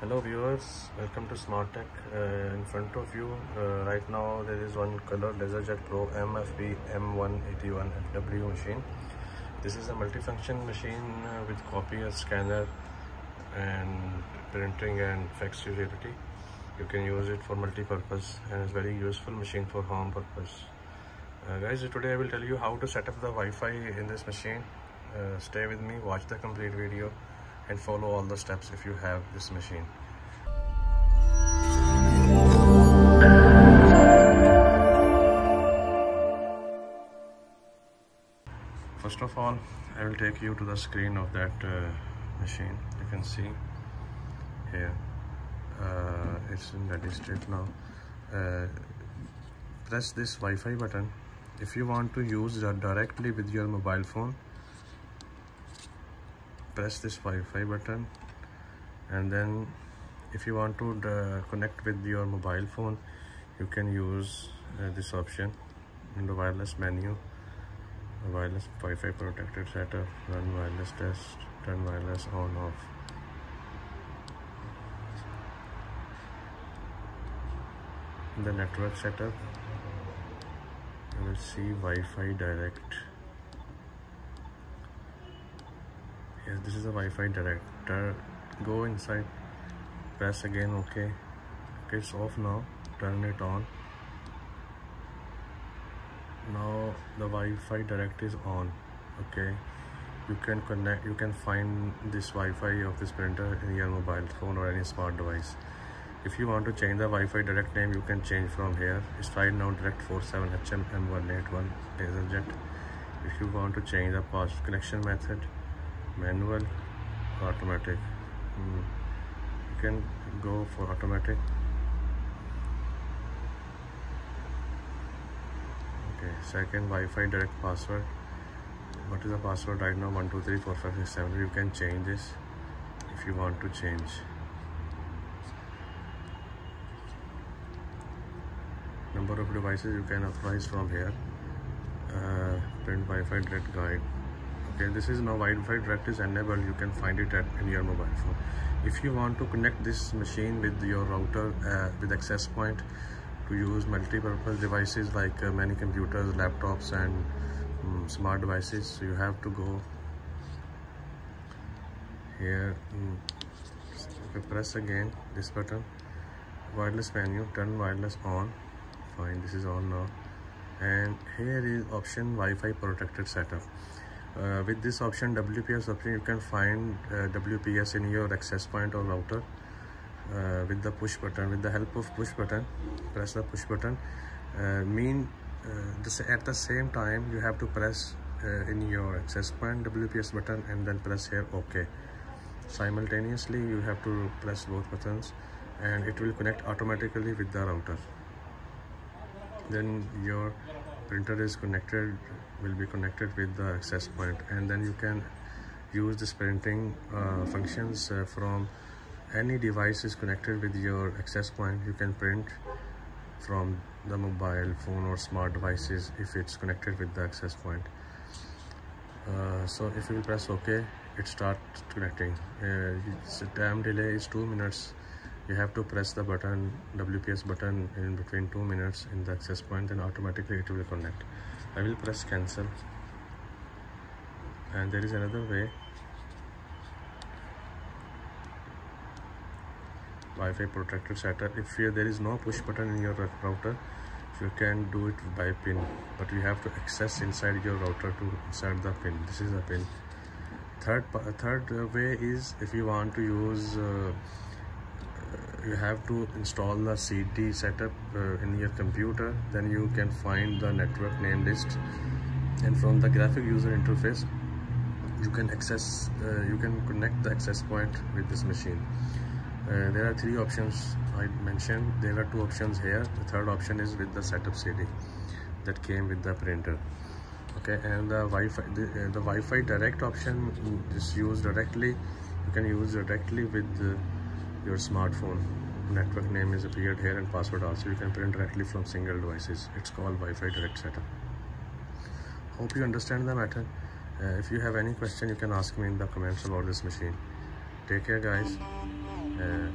hello viewers. Welcome to smart tech uh, in front of you. Uh, right now there is one color laserjet pro mfp m181 fw machine. This is a multifunction machine uh, with copier scanner and printing and fax utility. You can use it for multi-purpose and it's very useful machine for home purpose. Uh, guys today i will tell you how to set up the wi-fi in this machine. Uh, stay with me watch the complete video and follow all the steps if you have this machine. First of all, I will take you to the screen of that uh, machine. You can see here, uh, it's in ready state now. Uh, press this Wi-Fi button. If you want to use that directly with your mobile phone, press this Wi-Fi button. And then if you want to uh, connect with your mobile phone you can use uh, this option in the wireless menu. Wireless Wi-Fi protected setup run wireless test turn wireless on off. The network setup. You will see Wi-Fi direct yes this is a Wi-Fi director. Go inside. Press again okay. It's off now. Turn it on. Now the Wi-Fi direct is on okay. You can connect you can find this Wi-Fi of this printer in your mobile phone or any smart device. If you want to change the Wi-Fi direct name you can change from here. It's right now direct 47 HM M181 LaserJet if you want to change the pass connection method manual automatic. Mm. you can go for automatic. Okay second Wi-Fi direct password. What is the password right now? 1234567 you can change this if you want to change. Number of devices you can authorize from here. Uh, print Wi-Fi direct guide okay this is now wi-fi direct is enabled. You can find it at in your mobile phone. If you want to connect this machine with your router uh, with access point to use multi-purpose devices like uh, many computers laptops and um, smart devices so you have to go here. Um, press again this button. Wireless menu turn wireless on. Fine this is on now. And here is option Wi-Fi protected setup uh, with this option WPS option you can find uh, WPS in your access point or router uh, with the push button. With the help of push button press the push button. Uh, mean uh, this at the same time you have to press uh, in your access point WPS button and then press here OK. Simultaneously you have to press both buttons and it will connect automatically with the router. Then your printer is connected will be connected with the access point. And then you can use this printing uh, functions uh, from any device is connected with your access point. You can print from the mobile phone or smart devices if it's connected with the access point. Uh, so if you press ok it starts connecting. Uh, time delay is two minutes you have to press the button WPS button in between two minutes in the access point then automatically it will connect. I will press cancel. And there is another way. Wi-Fi protected setup. If there is no push button in your router you can do it by pin. But you have to access inside your router to insert the pin. This is the pin. Third third way is if you want to use uh, you have to install the CD setup uh, in your computer then you can find the network name list. And from the graphic user interface you can access uh, you can connect the access point with this machine. Uh, there are three options I mentioned. There are two options here. The third option is with the setup CD that came with the printer. Okay and the Wi-Fi the, uh, the Wi-Fi direct option is used directly. You can use directly with the your smartphone network name is appeared here and password also. You can print directly from single devices. It's called Wi-Fi direct setup. Hope you understand the matter. Uh, if you have any question you can ask me in the comments about this machine. Take care guys. Uh,